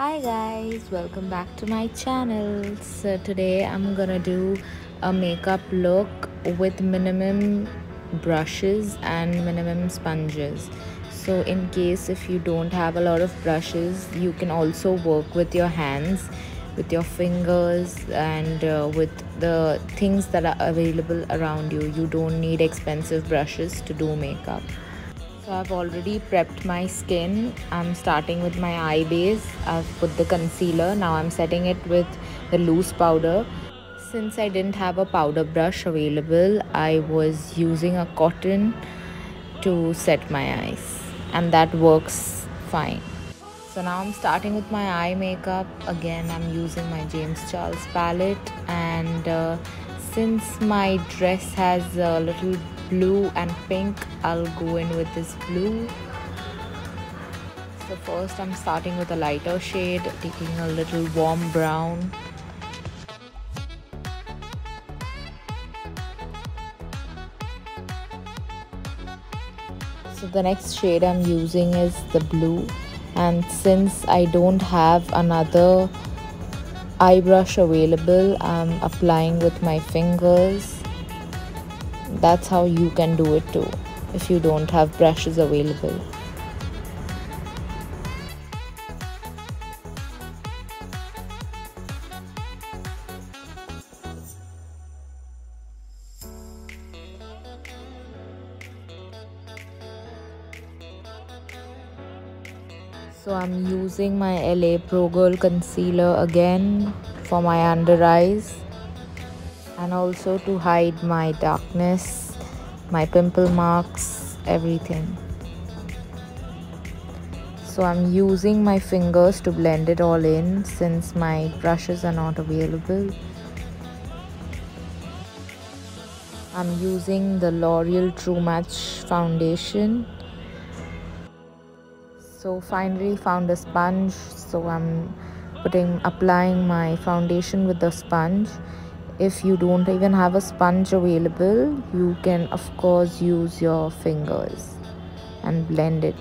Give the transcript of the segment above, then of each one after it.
Hi guys, welcome back to my channel. So today I'm gonna do a makeup look with minimum brushes and minimum sponges. So in case if you don't have a lot of brushes, you can also work with your hands, with your fingers and uh, with the things that are available around you. You don't need expensive brushes to do makeup. So I've already prepped my skin. I'm starting with my eye base. I've put the concealer. Now I'm setting it with the loose powder. Since I didn't have a powder brush available, I was using a cotton to set my eyes and that works fine. So now I'm starting with my eye makeup. Again, I'm using my James Charles palette and uh, since my dress has a little blue and pink. I'll go in with this blue. So first I'm starting with a lighter shade taking a little warm brown. So the next shade I'm using is the blue. And since I don't have another eye brush available I'm applying with my fingers that's how you can do it too if you don't have brushes available. So I'm using my LA Pro Girl concealer again for my under eyes and also to hide my darkness, my pimple marks, everything. So I'm using my fingers to blend it all in since my brushes are not available. I'm using the L'Oreal True Match foundation. So finally found a sponge so I'm putting applying my foundation with the sponge if you don't even have a sponge available you can of course use your fingers and blend it.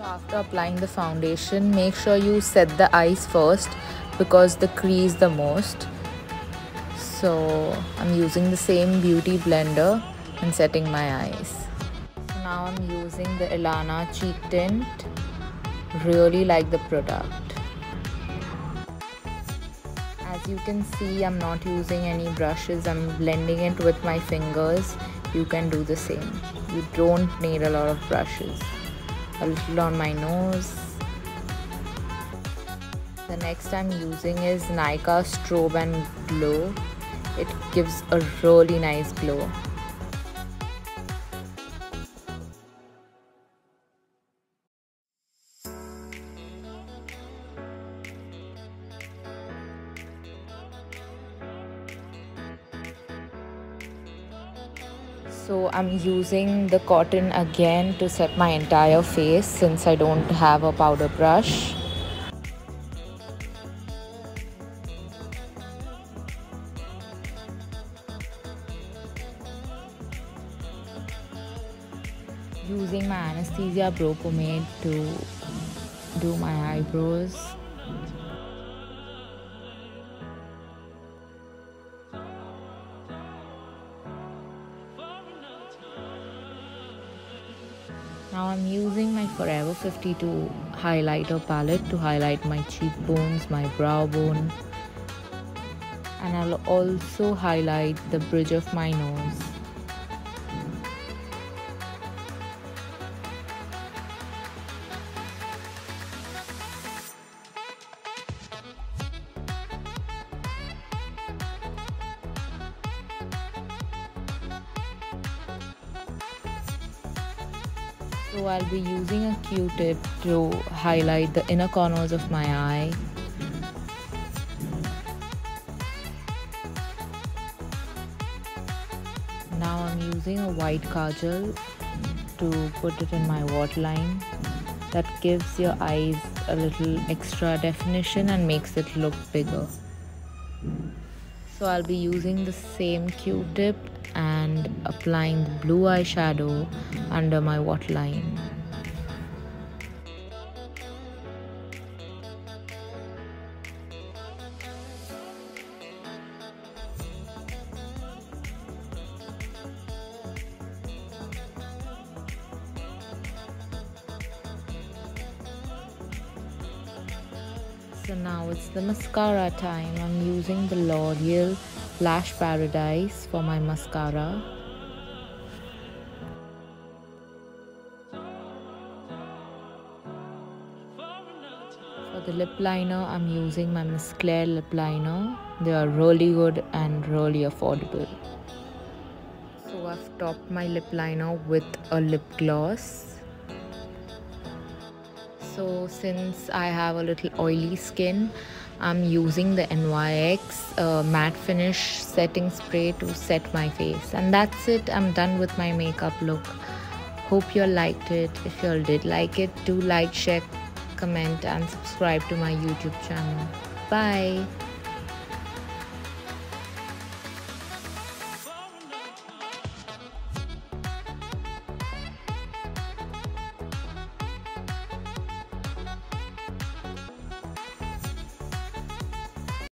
After applying the foundation make sure you set the eyes first because the crease the most so I'm using the same beauty blender and setting my eyes. Now I'm using the Ilana cheek tint. Really like the product. As you can see I'm not using any brushes. I'm blending it with my fingers. You can do the same. You don't need a lot of brushes. A little on my nose. The next I'm using is Nykaa Strobe and Glow it gives a really nice glow. So I'm using the cotton again to set my entire face since I don't have a powder brush using my Anastasia Brow to do my eyebrows. Now I'm using my Forever 52 highlighter palette to highlight my cheekbones, my brow bone and I'll also highlight the bridge of my nose. So I'll be using a q-tip to highlight the inner corners of my eye. Now I'm using a white kajal to put it in my waterline that gives your eyes a little extra definition and makes it look bigger. So I'll be using the same q-tip and applying the blue eyeshadow under my waterline. So now it's the mascara time. I'm using the L'Oreal Lash Paradise for my mascara. For the lip liner, I'm using my Miss Claire lip liner. They are really good and really affordable. So I've topped my lip liner with a lip gloss so since I have a little oily skin I'm using the NYX uh, matte finish setting spray to set my face. And that's it. I'm done with my makeup look. Hope you all liked it. If you all did like it do like share comment and subscribe to my youtube channel. Bye